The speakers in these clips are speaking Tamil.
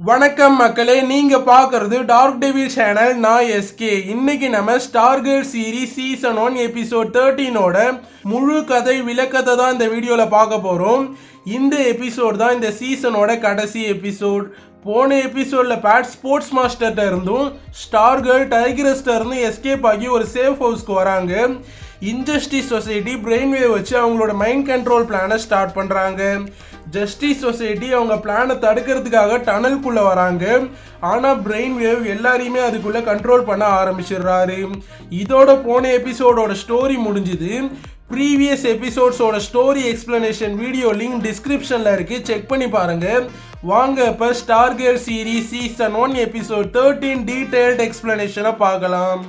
வணக்கம் மக்களே நீங்க பாக்குறது டார்க் டெவில் சேனல் நான் எஸ்கே இன்னைக்கு நம்ம Stargirl series season one episode தேர்ட்டீனோட முழு கதை விளக்கத்தை தான் இந்த வீடியோல பார்க்க போறோம். இந்த எபிசோட் தான் இந்த சீசனோட கடைசி எபிசோட் போன எபிசோடில் பேட் ஸ்போர்ட்ஸ் மாஸ்டர்கிட்ட இருந்தும் ஸ்டார்கர் கேர்ள் இருந்து எஸ்கேப் ஆகி ஒரு சேஃப் ஹவுஸ்க்கு வராங்க. இன்ஜஸ்டிஸ் சொசைட்டி பிரெயின் வச்சு அவங்களோட மைண்ட் கண்ட்ரோல் பிளானை ஸ்டார்ட் பண்ணுறாங்க ஜஸ்டிஸ் சொசைட்டி அவங்க பிளானை தடுக்கிறதுக்காக டனல்குள்ளே வராங்க. ஆனால் பிரெயின் வேவ் எல்லாரையுமே அதுக்குள்ளே கண்ட்ரோல் பண்ண ஆரம்பிச்சிடுறாரு. இதோட போன எபிசோடோட ஸ்டோரி முடிஞ்சுது. ப்ரீவியஸ் எபிசோட்ஸோட ஸ்டோரி எக்ஸ்பிளனேஷன் வீடியோ லிங்க் டிஸ்கிரிப்ஷனில் இருக்குது செக் பண்ணி பாருங்க. வாங்க இப்போ Stargirl series season one episode thirteen detailed எக்ஸ்பிளனேஷனை பார்க்கலாம்.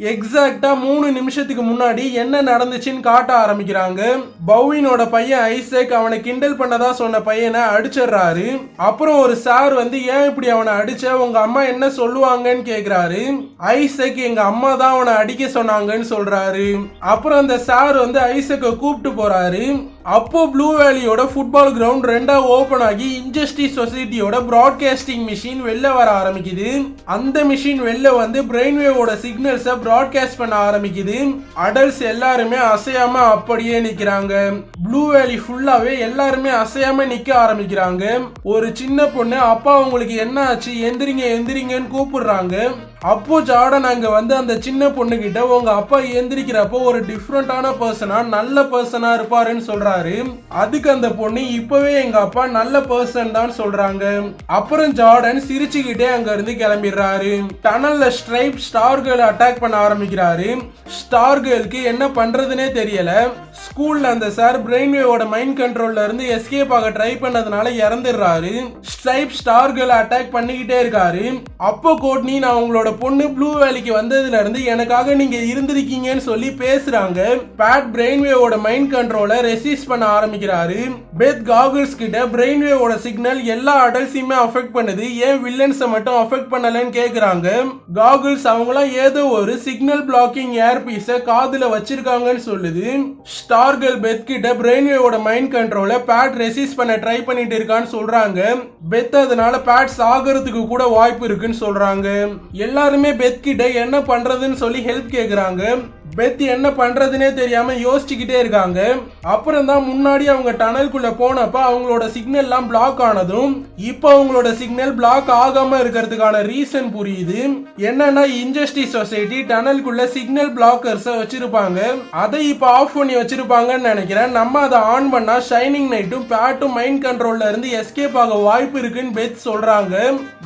எக்ஸாக்டா மூணு நிமிஷத்துக்கு முன்னாடி என்ன நடந்துச்சுன்னு காட்ட ஆரம்பிக்கிறாங்க. பவுவினோட பையன் ஐசக் அவனை கிண்டல் பண்ணதா சொன்ன பையனை அடிச்சிடுறாரு. அப்புறம் ஒரு சார் வந்து ஏன் இப்படி அவனை அடிச்ச? உங்க அம்மா என்ன சொல்லுவாங்கன்னு கேக்குறாரு. ஐசக் எங்க அம்மா தான் அவனை அடிக்க சொன்னாங்கன்னு சொல்றாரு. அப்புறம் அந்த சார் வந்து ஐசக்கை கூப்பிட்டு போறாரு. அப்போ ப்ளூ வேலியோட ஃபுட்பால் கிரவுண்ட் ரெண்டாக ஓப்பன் ஆகி இன்ஜஸ்டிஸ் சொசைட்டியோட ப்ராட்காஸ்டிங் மிஷின் வெளில வர ஆரம்பிக்குது. அந்த மிஷின் வெளில வந்து பிரெயின் வேவோட சிக்னல்ஸை ப்ராட்காஸ்ட் பண்ண ஆரம்பிக்குது. அடல்ட்ஸ் எல்லாருமே அசையாம அப்படியே நிற்கிறாங்க ப்ளூ வேலி ஃபுல்லாகவே எல்லாருமே அசையாம நிற்க ஆரம்பிக்கிறாங்க. ஒரு சின்ன பொண்ணு அப்பா உங்களுக்கு என்ன ஆச்சு? எந்திரிங்க எந்திரிங்கன்னு கூப்பிடுறாங்க. அப்போ ஜார்டன் அங்கே வந்து அந்த சின்ன பொண்ணுக்கிட்ட உங்கள் அப்பா எந்திரிக்கிறப்போ ஒரு டிஃப்ரெண்ட்டான பர்சனாக நல்ல பர்சனாக இருப்பாருன்னு சொல்றாரு. அதுக்கு அந்த பொண்ணு இப்பவே எங்க அப்பா நல்ல பர்சன் தான் சொல்றாங்க. அப்புறம் ஜார்டன் சிரிச்சுக்கிட்டே அங்க இருந்து கிளம்பிடுறாரு. டனல்ல ஸ்ட்ரைப் ஸ்டார் கேர்ள் அட்டாக் பண்ண ஆரம்பிக்கிறாரு. ஸ்டார் கேர்ளுக்கு என்ன பண்றதுனே தெரியல. ஸ்கூல்ல அந்த சார் பிரெயின்வேவோட மைண்ட் கண்ட்ரோல்ல இருந்து எஸ்கேப் ஆக ட்ரை பண்ணதுனால இறந்துடுறாரு. ஸ்ட்ரைப் ஸ்டார் கேர்ள் அட்டாக் பண்ணிக்கிட்டே இருக்காரு. அப்போ கோட்னி நான் உங்களோட பொண்ணு ப்ளூ வேலிக்கு வந்ததுல இருந்து எனக்காக நீங்க இருந்திருக்கீங்கன்னு சொல்லி பேசுறாங்க. பேட் பிரெயின்வேவோட மைண்ட் கண்ட்ரோலை ரெசிஸ்ட் பண்ண ஆரம்பிக்கிறாரு. பெத் காகுல்ஸ் கிட்ட பிரெயின் வேவோட சிக்னல் எல்லா அடல்ட்ஸையுமே அஃபெக்ட் பண்ணுது. ஏன் வில்லன்ஸை மட்டும் அஃபெக்ட் பண்ணலன்னு கேக்குறாங்க. காகுல்ஸ் அவங்களாம் ஏதோ ஒரு சிக்னல் பிளாக்கிங் ஏர் பீஸை காதுல வச்சிருக்காங்கன்னு சொல்லுது. ஸ்டார்கள் பெத் கிட்ட பிரெயின் வேவோட மைண்ட் கண்ட்ரோலை பேட் ரெசிஸ்ட் பண்ண ட்ரை பண்ணிட்டு இருக்கான்னு சொல்றாங்க. பெத் அதனால பேட் சாகிறதுக்கு கூட வாய்ப்பு இருக்குன்னு சொல்றாங்க. எல்லாருமே பெத் கிட்ட என்ன பண்றதுன்னு சொல்லி ஹெல்ப் கேக்குறாங்க. பெத் என்ன பண்றதுனே தெரியாம யோசிச்சுக்கிட்டே இருக்காங்க. அப்புறம் தான் முன்னாடி அவங்க டனல்குள்ள போனப்ப அவங்களோட சிக்னல் எல்லாம் பிளாக் ஆனதும் இப்போ அவங்களோட சிக்னல் பிளாக் ஆகாம இருக்கிறதுக்கான ரீசன் புரியுது. என்னன்னா இன்ஜஸ்டிஸ் சொசைட்டி டனல்குள்ள சிக்னல் பிளாக்கர்ஸ வச்சிருப்பாங்க. அதை இப்போ ஆஃப் பண்ணி வச்சிருப்பாங்கன்னு நினைக்கிறேன். நம்ம அதை ஆன் பண்ணா ஷைனிங் நைட்டும் பேட்டும் மைண்ட் கண்ட்ரோல்ல இருந்து எஸ்கேப் ஆக வாய்ப்பு இருக்குன்னு பெத் சொல்றாங்க.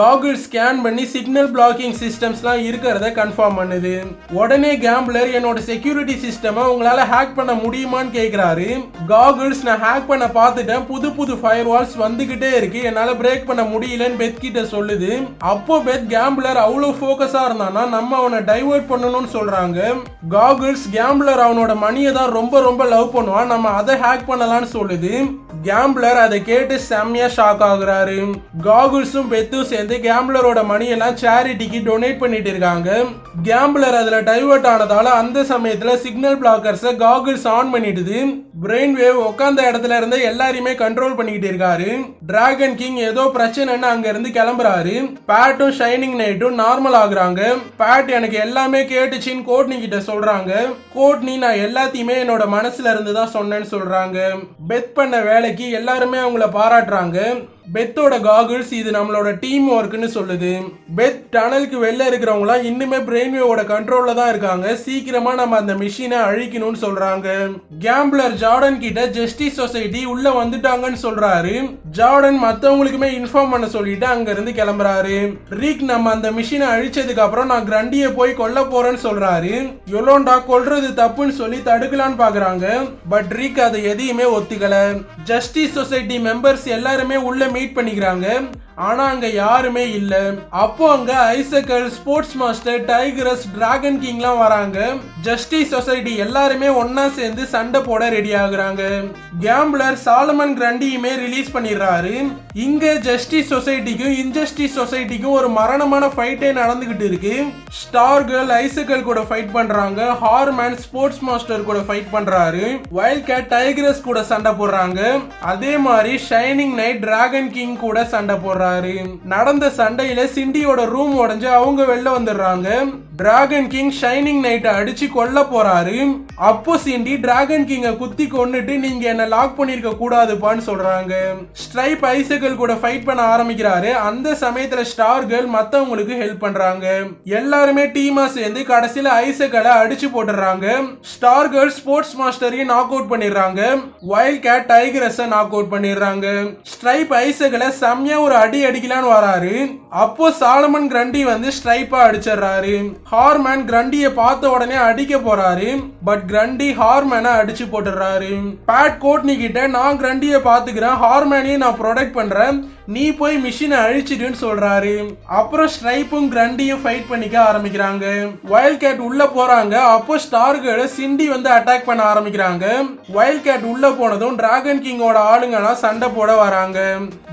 காகுல் ஸ்கேன் பண்ணி சிக்னல் பிளாக்கிங் சிஸ்டம்ஸ்லாம் இருக்கிறத கன்ஃபார்ம் பண்ணுது. உடனே கேம்பிளர் என்னோட செக்யூரிட்டி சிஸ்டமை உங்களால் ஹேக் பண்ண முடியுமான்னு கேட்குறாரு காகுல்ஸ் நான் ஹேக் பண்ண பார்த்துட்டேன். புது புது ஃபயர் வால்ஸ் வந்துக்கிட்டே இருக்கு. என்னால் பிரேக் பண்ண முடியலன்னு பெத் கிட்ட சொல்லுது. அப்போ பெத் கேம்பிளர் அவ்வளோ ஃபோக்கஸாக இருந்தானா நம்ம அவனை டைவர்ட் பண்ணணும்னு சொல்கிறாங்க காகுல்ஸ் கேம்பிளர் அவனோட மணியை தான் ரொம்ப ரொம்ப லவ் பண்ணுவான். நம்ம அதை ஹேக் பண்ணலான்னு சொல்லுது. கேம்பிளர் அதை கேட்டு செம்மையா ஷாக் ஆகுறாரு. காகுல்ஸும் பெத்தும் சேர்ந்து கேம்பிளரோட மணியெல்லாம் சேரிட்டிக்கு டொனேட் பண்ணிட்டு இருக்காங்க. கேம்பிளர் அதுல டைவர்ட் ஆனதால அந்த சமயத்துல சிக்னல் பிளாக்கர்ஸ காகுல்ஸ் ஆன் பண்ணிடுது. பிரெயின் வேவ் உட்காந்த இடத்துல இருந்து எல்லாரையுமே கண்ட்ரோல் பண்ணிக்கிட்டு இருக்காரு. டிராகன் கிங் ஏதோ பிரச்சனைன்னு அங்க இருந்து கிளம்புறாரு. பேட்டும் ஷைனிங் நைட்டும் நார்மல் ஆகுறாங்க. பேட் எனக்கு எல்லாமே கேட்டுச்சின்னு கோட்னி கிட்ட சொல்றாங்க. கோட்னி நான் எல்லாத்தையுமே என்னோட மனசுல இருந்து தான் சொன்னேன்னு சொல்றாங்க. பெத் பண்ண வேலைக்கு எல்லாருமே அவங்கள பாராட்டுறாங்க. பெத்தோட காகுல்ஸ் இது நம்மளோட டீம் ஒர்க்னு சொல்லுது. பெத் டனலுக்கு வெளில இருக்கிறவங்களாம் இன்னுமே பிரெயின் வேவோட கண்ட்ரோல்ல தான் இருக்காங்க. சீக்கிரமா நம்ம அந்த மிஷினை அழிக்கணும்னு சொல்றாங்க. கேம்பிளர் ஜார்டன் கிட்ட ஜஸ்டிஸ் சொசைட்டி உள்ள வந்துட்டாங்கன்னு சொல்றாரு. ஜார்டன் மத்தவங்களுக்குமே இன்ஃபார்ம் பண்ண சொல்லிட்டு அங்க இருந்து கிளம்புறாரு. ரீக் நம்ம அந்த மிஷினை அழிச்சதுக்கு அப்புறம் நான் கிரண்டிய போய் கொல்ல போறேன்னு சொல்றாரு. யொலோண்டா கொல்றது தப்புன்னு சொல்லி தடுக்கலான்னு பாக்குறாங்க. பட் ரீக் அதை எதையுமே ஒத்துக்கல. ஜஸ்டிஸ் சொசைட்டி மெம்பர்ஸ் எல்லாருமே உள்ள மீட் பண்ணிக்கிறாங்க. ஆனா அங்க யாருமே இல்ல. அப்போ அங்க Icicle sports master tigress dragon கிங்லாம் வராங்க. ஜஸ்டிஸ் சொசைட்டி எல்லாருமே ஒன்னா சேர்ந்து சண்டை போட ரெடி ஆகுறாங்க. கேம்ப்ளர் சாலமன் கிரண்டியுமே ரிலீஸ் பண்ணிடுறாரு. இங்க ஜஸ்டிஸ் சொசைட்டிக்கும் இன்ஜஸ்டிஸ் சொசைட்டிக்கும் ஒரு மரணமான ஃபைட்டே நடந்துகிட்டு இருக்கு. ஸ்டார் கேர்ள் ஐசக்கல் கூட ஃபைட் பண்றாங்க. ஹார்மேன் ஸ்போர்ட்ஸ் மாஸ்டர் கூட ஃபைட் பண்றாரு. வைல்ட் கேட் டைகரஸ் கூட சண்டை போடுறாங்க. அதே மாதிரி ஷைனிங் நைட் டிராகன் கிங் கூட சண்டை போடுறாங்க. போடுறாரு நடந்த சண்டையில சிண்டியோட ரூம் உடைஞ்சு அவங்க வெளில வந்துடுறாங்க. டிராகன் கிங் ஷைனிங் நைட்டை அடிச்சு கொல்ல போறாரு. அப்போ சீண்டி டிராகன் கிங்க குத்தி கொன்னுட்டு நீங்க என்ன லாக் பண்ணிருக்க கூடாதுப்பான்னு சொல்றாங்க. ஸ்ட்ரைப் ஐசக்கல் கூட ஃபைட் பண்ண ஆரம்பிக்கிறாரு. அந்த சமயத்துல ஸ்டார் கேர்ள் மத்தவங்களுக்கு ஹெல்ப் பண்றாங்க. எல்லாருமே டீமா சேர்ந்து கடைசியில ஐசக்கலை அடிச்சு போட்டுறாங்க. ஸ்டார் கேர்ள் ஸ்போர்ட்ஸ் மாஸ்டரையும் நாக் அவுட் பண்ணிடுறாங்க. வைல்ட் கேட் டைகரஸ நாக் அவுட் பண்ணிடுறாங்க. ஸ்ட்ரைப் ஐசக்கலை செம்மையா ஒரு அடி அடிக்கலான்னு வராரு. அப்போ சாலமன் கிரண்டி வந்து ஸ்ட்ரைப்பா அடிச்சிடுறாரு. ஹார்மேன் கிரண்டியை பார்த்த உடனே அடிக்க போறாரு. பட் கிரண்டி ஹார்மேனை அடிச்சு போட்டுறாரு பேட் கோட்னி கிட்ட நான் கிரண்டியை பார்த்துக்கிறேன். ஹார்மேனையும் நான் ப்ரொடெக்ட் பண்றேன். நீ போய் மிஷினை அழிச்சிடுன்னு சொல்றாரு. அப்புறம் ஸ்ட்ரைப்பும் கிரண்டியும் ஃபைட் பண்ணிக்க ஆரம்பிக்கிறாங்க. வைல்ட் கேட் உள்ள போறாங்க. அப்போ ஸ்டார்களை சிண்டி வந்து அட்டாக் பண்ண ஆரம்பிக்கிறாங்க. வைல்ட் கேட் உள்ள போனதும் டிராகன் கிங்கோட ஆளுங்கெல்லாம் சண்டை போட வராங்க.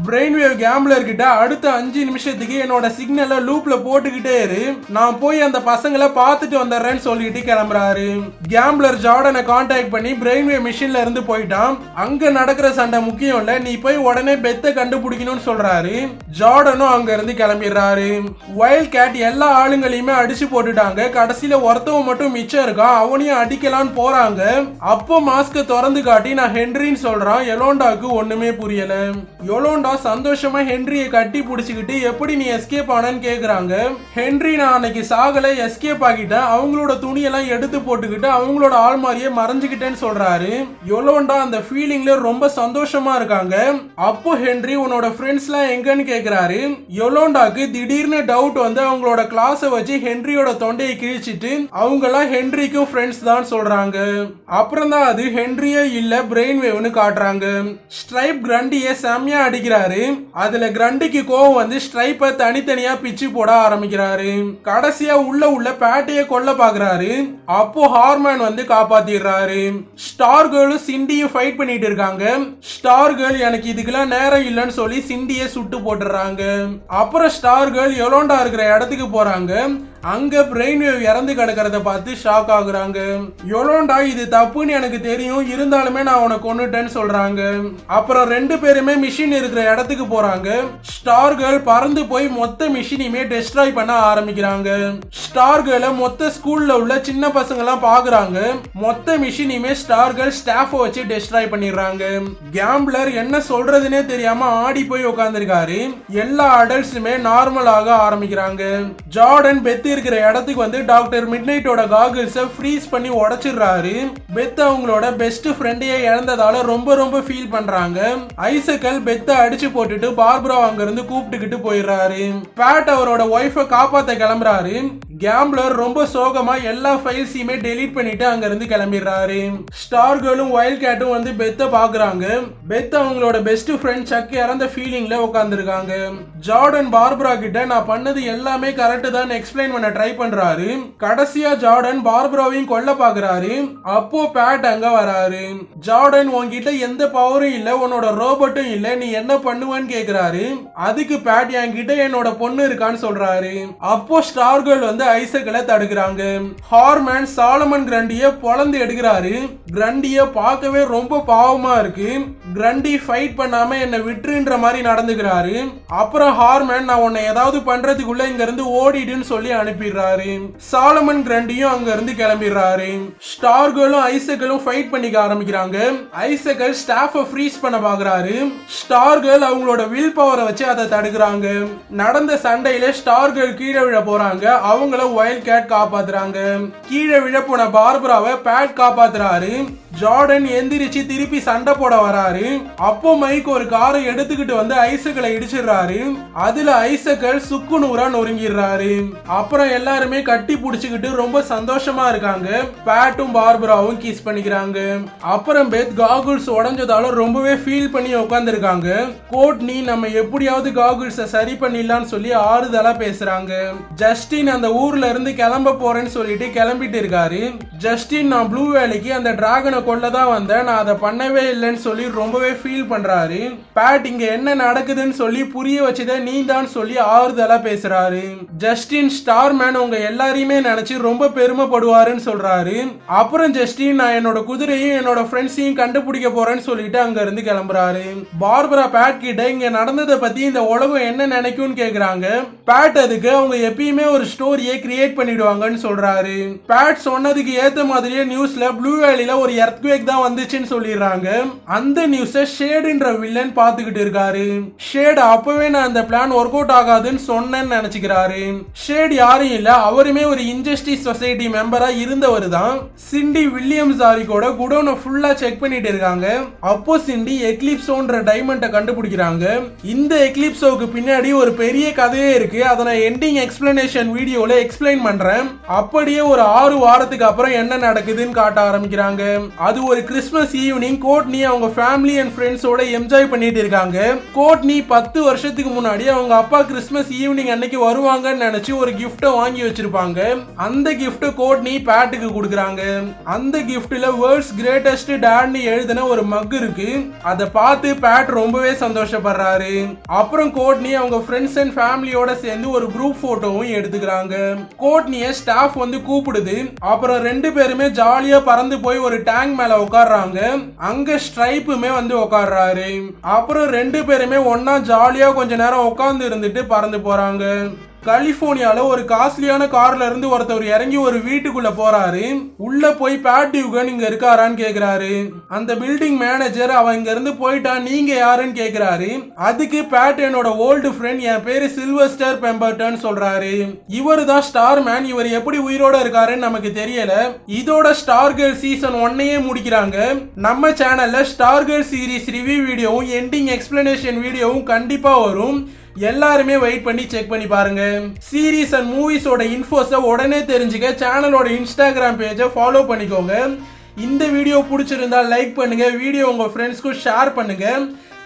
பிரெயின் வேவ் கேம்லர் கிட்ட அடுத்த அஞ்சு நிமிஷத்துக்கு என்னோட சிக்னலை லூப்ல போட்டுக்கிட்டே இரு. நான் போய் அந்த பசங்களை பார்த்துட்டு வந்துடுறேன்னு சொல்லிட்டு கிளம்புறாரு. கேம்ப்ளர் ஜார்டனை கான்டாக்ட் பண்ணி பிரெயின்வே மிஷின்ல இருந்து போயிட்டான். அங்க நடக்கிற சண்டை முக்கியம் இல்ல நீ போய் உடனே பெத்த கண்டுபிடிக்கணும்னு சொல்றாரு. ஜார்டனும் அங்க இருந்து கிளம்பிடுறாரு. வைல்ட் கேட் எல்லா ஆளுங்களையுமே அடிச்சு போட்டுட்டாங்க. கடைசியில ஒருத்தவன் மட்டும் மிச்சம் இருக்கான். அவனையும் அடிக்கலான்னு போறாங்க. அப்போ மாஸ்க திறந்து காட்டி நான் ஹென்ரின்னு சொல்றான். எலோண்டாக்கு ஒண்ணுமே புரியல. எலோண்டா சந்தோஷமா ஹென்ரியை கட்டி பிடிச்சிக்கிட்டு எப்படி நீ எஸ்கேப் ஆனன்னு கேக்குறாங்க? ஹென்ரி நான் அன்னைக்கு சாகல எஸ்கேப் ஆகிட்டேன் அவங்களோட துணியெல்லாம் எடுத்து போட்டுக்கிட்டு அவங்களோட ஆள் மாதிரியே மறைஞ்சுக்கிட்டேன்னு சொல்றாரு. யொலோண்டா அந்த ஃபீலிங்ல ரொம்ப சந்தோஷமா இருக்காங்க. அப்போ ஹென்ரி உன்னோட ஃப்ரெண்ட்ஸ்லாம் எங்கன்னு கேக்குறாரு. யொலோண்டாக்கு திடீர்னு டவுட் வந்து அவங்களோட கிளாஸை வச்சு ஹென்ரியோட தொண்டையை கிழிச்சிட்டு அவங்கெல்லாம் ஹென்ரிக்கும் ஃப்ரெண்ட்ஸ் தான் சொல்றாங்க. அப்புறம் தான் அது ஹென்ரியே இல்ல பிரெயின் வேவ்னு காட்டுறாங்க. ஸ்ட்ரைப் கிரண்டியை செம்மையா அடிக்கிறாரு. அதுல கிரண்டிக்கு கோவம் வந்து ஸ்ட்ரைப்பை தனித்தனியா பிச்சு போட ஆரம்பிக்கிறாரு. கடைசியா உள்ள உள்ள பேட்டையை கொல்ல பாக்குறாரு. அப்போ ஹார்மேன் வந்து காப்பாத்திடுறாரு. ஸ்டார் கேர்ளும் சிண்டியும் ஃபைட் பண்ணிட்டு இருக்காங்க. ஸ்டார் கேர்ள் எனக்கு இதுக்கெல்லாம் நேரம் இல்லைன்னு சொல்லி சிண்டியை சுட்டு போட்டுறாங்க அப்புறம் ஸ்டார் கேர்ள் எலோண்டா இருக்கிற இடத்துக்கு போறாங்க. அங்க பிரெயின் வேவ் இறந்து கிடக்கிறத பார்த்து ஷாக் ஆகுறாங்க. எவ்வளோண்டா இது தப்புன்னு எனக்கு தெரியும். இருந்தாலுமே நான் உனக்கு கொண்டுட்டேன்னு சொல்றாங்க. அப்புறம் ரெண்டு பேருமே மிஷின் இருக்கிற இடத்துக்கு போறாங்க. ஸ்டார் கேர்ள் பறந்து போய் மொத்த மிஷினையுமே டெஸ்ட்ராய் பண்ண ஆரம்பிக்கிறாங்க. ஸ்டார் கேர்ளை மொத்த ஸ்கூல்ல உள்ள சின்ன பசங்க எல்லாம் பாக்குறாங்க. மொத்த மிஷினையுமே ஸ்டார் கேர்ள் ஸ்டாஃப் வச்சு டெஸ்ட்ராய் பண்ணிடுறாங்க. கேம்ப்ளர் என்ன சொல்றதுனே தெரியாம ஆடி போய் உட்காந்துருக்காரு எல்லா அடல்ட்ஸுமே நார்மலாக ஆரம்பிக்கிறாங்க. ஜார்டன் பெத்து இருக்கிற இடத்துக்கு வந்து டாக்டர் மிட் நைட்டோட காகுல்ஸை ஃப்ரீஸ் பண்ணி உடச்சிடுறாரு. பெத் அவங்களோட பெஸ்ட் ஃப்ரெண்டையே இழந்ததால ரொம்ப ரொம்ப ஃபீல் பண்றாங்க. ஐசக்கல் பெத்தை அடிச்சு போட்டுட்டு பார்பரா அங்க இருந்து கூப்பிட்டுக்கிட்டு போயிடுறாரு. பேட் அவரோட ஒய்ஃபை காப்பாத்த கிளம்புறாரு. கேம்ப்ளர் ரொம்ப சோகமா எல்லா ஃபைல்ஸையுமே டெலீட் பண்ணிட்டு அங்க இருந்து கிளம்பிடுறாரு ஸ்டார் கேர்ளும் வைல்ட் கேட்டும் வந்து பெத்தை பாக்குறாங்க. பெத் அவங்களோட பெஸ்ட் ஃப்ரெண்ட் சக் இறந்த ஃபீலிங்ல உட்காந்துருக்காங்க ஜார்டன் பார்பரா கிட்ட நான் பண்ணது எல்லாமே கரெக்ட் தான் எக்ஸ்பிளைன் பண்ண ட்ரை பண்றாரு. கடைசியா ஜார்டன் பார்பராவையும் கொல்ல பாக்குறாரு அப்போ பேட் அங்க வராரு. ஜார்டன் உன்கிட்ட எந்த பவரும் இல்ல உன்னோட ரோபோட்டும் இல்ல நீ என்ன பண்ணுவேன்னு கேக்குறாரு. அதுக்கு பேட் என்கிட்ட என்னோட பொண்ணு இருக்கான்னு சொல்றாரு. அப்போ ஸ்டார்கள் வந்து ஐசக்களை தடுக்கிறாங்க. ஹார்மேன் சாலமன் கிரண்டிய பொழந்து எடுக்கிறாரு. கிரண்டிய பார்க்கவே ரொம்ப பாவமா இருக்கு. கிரண்டி ஃபைட் பண்ணாம என்ன விட்டுருன்ற மாதிரி நடந்துக்கிறாரு. அப்புறம் ஹார்மேன் நான் உன்னை ஏதாவது பண்றதுக்குள்ள இங்க இருந்து ஓடிடுன்னு சொல்லி அனுப்பிடுறாரு சாலமன் கிரண்டியும் அங்க இருந்து கிளம்பிடுறாரு ஸ்டார்களும் கேர்ளும் ஐசக்கலும் ஃபைட் பண்ணிக்க ஆரம்பிக்கிறாங்க. ஐசக்கல் ஸ்டாஃப ஃப்ரீஸ் பண்ண பாக்குறாரு. ஸ்டார்கள் அவங்களோட வில் பவரை வச்சு அதை தடுக்கிறாங்க. நடந்த சண்டையில ஸ்டார்கள் கீழே விழ போறாங்க. அவங்கள வைல்ட் கேட் காப்பாத்துறாங்க. கீழே விழ போன பார்பராவை பேட் காப்பாத்துறாரு. ஜார்டன் எந்திரிச்சு திருப்பி சண்டை போட வராரு. அப்போ மைக் ஒரு காரை எடுத்துக்கிட்டு வந்து ஐசக்களை இடிச்சிடுறாரு. அதுல ஐசக்கல் சுக்கு நூறா நொறுங்கிடுறாரு. அப்புறம் எல்லாருமே கட்டி பிடிச்சிக்கிட்டு ரொம்ப சந்தோஷமா இருக்காங்க. பேட்டும் பார்பராவும் கிஸ் பண்ணிக்கிறாங்க. அப்புறம் பெத் காகுல்ஸ் உடஞ்சதால ரொம்பவே ஃபீல் பண்ணி உட்காந்துருக்காங்க கோட் நீ நம்ம எப்படியாவது காகுல்ஸை காகுல்ஸ சரி பண்ணிடலாம்னு சொல்லி ஆறுதலா பேசுறாங்க. ஜஸ்டின் அந்த ஊர்ல இருந்து கிளம்ப போறேன்னு சொல்லிட்டு கிளம்பிட்டு இருக்காரு. ஜஸ்டின் நான் ப்ளூ வேலைக்கு அந்த டிராகனை கொள்ளதான் தான் வந்தேன். நான் அதை பண்ணவே இல்லைன்னு சொல்லி ரொம்பவே ஃபீல் பண்றாரு. பேட் இங்க என்ன நடக்குதுன்னு சொல்லி புரிய வச்சதை நீ தான் சொல்லி ஆறுதலா பேசுறாரு. ஜஸ்டின் ஸ்டார் மேன் உங்க எல்லாரையுமே நினைச்சு ரொம்ப பெருமைப்படுவாருன்னு சொல்றாரு. அப்புறம் ஜஸ்டின் நான் என்னோட குதிரையும் என்னோட ஃப்ரெண்ட்ஸையும் கண்டுபிடிக்க போறேன்னு சொல்லிட்டு அங்க இருந்து கிளம்புறாரு. பார்பரா பேட் கிட்ட இங்க நடந்ததை பத்தி இந்த உலகம் என்ன நினைக்கும்னு கேக்குறாங்க. பேட் அதுக்கு அவங்க எப்பயுமே ஒரு ஸ்டோரியை கிரியேட் பண்ணிடுவாங்கன்னு சொல்றாரு. பேட் சொன்னதுக்கு ஏத்த மாதிரியே நியூஸ்ல ப்ளூ வேலில ஒரு எர்த்குவேக் தான் வந்துச்சுன்னு சொல்லிடுறாங்க. அந்த நியூஸ ஷேடுன்ற வில்லன் பாத்துக்கிட்டு இருக்காரு. ஷேட் அப்பவே நான் அந்த பிளான் ஒர்க் அவுட் ஆகாதுன்னு சொன்னேன்னு நினைச்சுக்கிறாரு. ஷேட் யாரும் இல்ல அவருமே ஒரு இன்ஜஸ்டிஸ் சொசைட்டி மெம்பரா இருந்தவர் தான். சிண்டி வில்லியம்ஸ் ஆரிக்கோட குடோனை ஃபுல்லா செக் பண்ணிட்டு இருக்காங்க. அப்போ சிண்டி எக்லிப்ஸோன்ற டைமண்டை கண்டுபிடிக்கிறாங்க. இந்த எக்லிப்ஸோக்கு பின்னாடி ஒரு பெரிய கதையே இருக்கு. அதை நான் எண்டிங் எக்ஸ்பிளனேஷன் வீடியோல எக்ஸ்பிளைன் பண்றேன். அப்படியே ஒரு ஆறு வாரத்துக்கு அப்புறம் என்ன நடக்குதுன்னு காட்ட ஆரம்பிக்கிறாங்க. அது ஒரு கிறிஸ்மஸ் ஈவினிங் கோட்னி அவங்க ஃபேமிலி அண்ட் ஃப்ரெண்ட்ஸோட என்ஜாய் பண்ணிட்டு இருக்காங்க. கோட்னி பத்து வருஷத்துக்கு முன்னாடி அவங்க அப்பா கிறிஸ்மஸ் ஈவினிங் அன்னைக்கு வருவாங்கன்னு நினைச்சு ஒரு கிஃப்ட் கிஃப்ட்டை வாங்கி வச்சிருப்பாங்க. அந்த கிஃப்ட் கோட்னி பேட்டுக்கு கொடுக்குறாங்க. அந்த கிஃப்ட்டில் வேர்ல்ட்ஸ் கிரேட்டஸ்ட் டேட்னு எழுதின ஒரு மக் இருக்கு. அதை பார்த்து பேட் ரொம்பவே சந்தோஷப்படுறாரு. அப்புறம் கோட்னி அவங்க ஃப்ரெண்ட்ஸ் அண்ட் ஃபேமிலியோட சேர்ந்து ஒரு குரூப் போட்டோவும் எடுத்துக்கிறாங்க. கோட்னிய ஸ்டாஃப் வந்து கூப்பிடுது. அப்புறம் ரெண்டு பேருமே ஜாலியா பறந்து போய் ஒரு டேங்க் மேல உட்காடுறாங்க அங்க ஸ்ட்ரைப்புமே வந்து உட்காடுறாரு அப்புறம் ரெண்டு பேருமே ஒன்னா ஜாலியா கொஞ்ச நேரம் உட்காந்து இருந்துட்டு பறந்து போறாங்க. கலிபோர்னியால ஒரு காஸ்ட்லியான கார்ல இருந்து ஒருத்தவர் இறங்கி ஒரு வீட்டுக்குள்ள போறாரு. உள்ள போய் பேட் யூகன் இங்க இருக்காரான்னு கேக்குறாரு. அந்த பில்டிங் மேனேஜர் அவன் இங்க இருந்து போயிட்டான் நீங்க யாருன்னு கேக்குறாரு. அதுக்கு பேட் என்னோட ஓல்டு ஃப்ரெண்ட் என் பேரு சில்வஸ்டர் பெம்பர்டன் சொல்றாரு. இவர் தான் ஸ்டார் மேன் இவர் எப்படி உயிரோட இருக்காருன்னு நமக்கு தெரியல. இதோட ஸ்டார் கேர்ள் சீசன் ஒன்னையே முடிக்கிறாங்க. நம்ம சேனல்ல ஸ்டார் கேர்ள் சீரீஸ் ரிவ்யூ வீடியோவும் எண்டிங் எக்ஸ்பிளனேஷன் வீடியோவும் கண்டிப்பா வரும். எல்லாருமே வெயிட் பண்ணி செக் பண்ணி பாருங்க. சீரீஸ் அண்ட் மூவிஸோட இன்ஃபோஸை உடனே தெரிஞ்சுக்க சேனலோட இன்ஸ்டாகிராம் பேஜை ஃபாலோ பண்ணிக்கோங்க. இந்த வீடியோ பிடிச்சிருந்தா லைக் பண்ணுங்க. வீடியோ உங்க ஃப்ரெண்ட்ஸ்க்கும் ஷேர் பண்ணுங்க.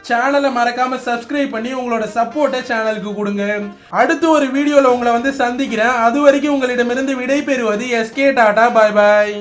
சேனலை மறக்காம சப்ஸ்கிரைப் பண்ணி உங்களோட சப்போர்ட்டை சேனலுக்கு கொடுங்க. அடுத்து ஒரு வீடியோவில் உங்களை வந்து சந்திக்கிறேன். அது வரைக்கும் உங்களிடமிருந்து விடைபெறுவது எஸ்கே டாடா பாய் பாய்